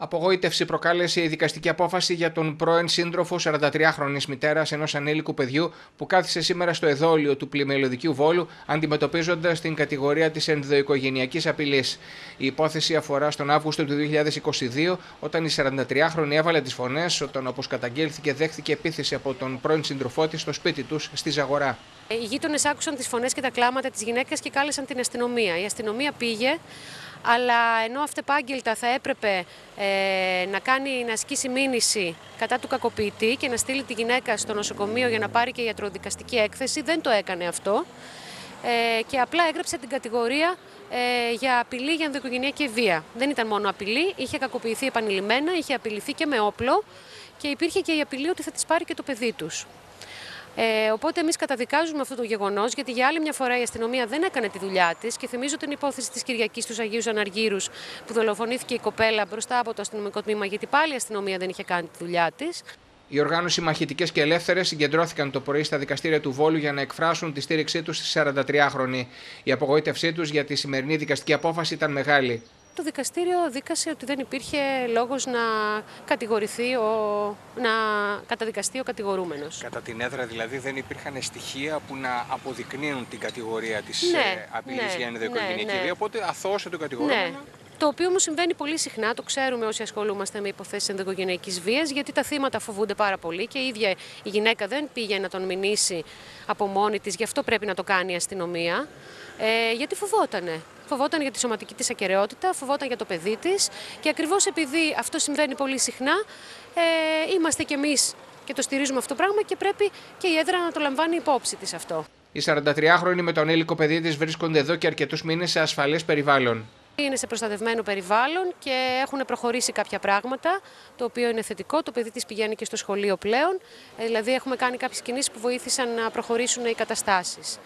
Απογοήτευση προκάλεσε η δικαστική απόφαση για τον πρώην σύντροφο 43χρονη μητέρας ενός ανήλικου παιδιού που κάθισε σήμερα στο εδόλιο του πλημελωδικίου Βόλου, αντιμετωπίζοντας την κατηγορία της ενδοοικογενειακής απειλής. Η υπόθεση αφορά στον Αύγουστο του 2022, όταν η 43χρονη έβαλε τις φωνές, όταν όπως καταγγέλθηκε δέχθηκε επίθεση από τον πρώην σύντροφό της στο σπίτι τους στη Ζαγορά. Οι γείτονες άκουσαν τις φωνές και τα κλάματα της γυναίκας και κάλεσαν την αστυνομία. Η αστυνομία πήγε, αλλά ενώ αυτεπάγγελτα θα έπρεπε ε, να, κάνει, να ασκήσει μήνυση κατά του κακοποιητή και να στείλει τη γυναίκα στο νοσοκομείο για να πάρει και ιατροδικαστική έκθεση, δεν το έκανε αυτό. Ε, και απλά έγραψε την κατηγορία ε, για απειλή για ενδοοικογενειακή βία. Δεν ήταν μόνο απειλή, είχε κακοποιηθεί επανειλημμένα, είχε απειληθεί και με όπλο και υπήρχε και η απειλή ότι θα της πάρει και το παιδί τους. Ε, οπότε εμείς καταδικάζουμε αυτό το γεγονός, γιατί για άλλη μια φορά η αστυνομία δεν έκανε τη δουλειά της και θυμίζω την υπόθεση της Κυριακής του Αγίου Αναργύρου που δολοφονήθηκε η κοπέλα μπροστά από το αστυνομικό τμήμα, γιατί πάλι η αστυνομία δεν είχε κάνει τη δουλειά της. Η οργάνωση Μαχητικές και Ελεύθερες συγκεντρώθηκαν το πρωί στα δικαστήρια του Βόλου για να εκφράσουν τη στήριξή τους στη 43χρονη. Η απογοήτευσή τους για τη σημερινή δικαστική απόφαση ήταν μεγάλη το δικαστήριο δίκασε ότι δεν υπήρχε λόγος να κατηγορηθεί, ο, να καταδικαστεί ο κατηγορούμενος. Κατά την έδρα δηλαδή δεν υπήρχαν στοιχεία που να αποδεικνύουν την κατηγορία της ναι, ε, απειλής ναι, για ενδοοικογενειακή ναι, ναι. οπότε αθώωσε τον κατηγορούμενο. Ναι. Το οποίο όμως συμβαίνει πολύ συχνά, το ξέρουμε όσοι ασχολούμαστε με υποθέσεις ενδοοικογενειακής βίας, γιατί τα θύματα φοβούνται πάρα πολύ και η ίδια η γυναίκα δεν πήγε να τον μηνύσει από μόνη της, γι' αυτό πρέπει να το κάνει η αστυνομία. Ε, γιατί φοβότανε. Φοβόταν για τη σωματική της ακαιρεότητα, φοβόταν για το παιδί της και ακριβώς επειδή αυτό συμβαίνει πολύ συχνά, ε, είμαστε κι εμείς και το στηρίζουμε αυτό το πράγμα και πρέπει και η έδρα να το λαμβάνει υπόψη της αυτό. Οι 43χρονοι με τον ήλικο παιδί της βρίσκονται εδώ και αρκετούς μήνες σε ασφαλές περιβάλλον. Είναι σε προστατευμένο περιβάλλον και έχουν προχωρήσει κάποια πράγματα, το οποίο είναι θετικό. Το παιδί της πηγαίνει και στο σχολείο πλέον, ε, δηλαδή έχουμε κάνει κάποιες κινήσεις που βοήθησαν να προχωρήσουν οι καταστάσεις.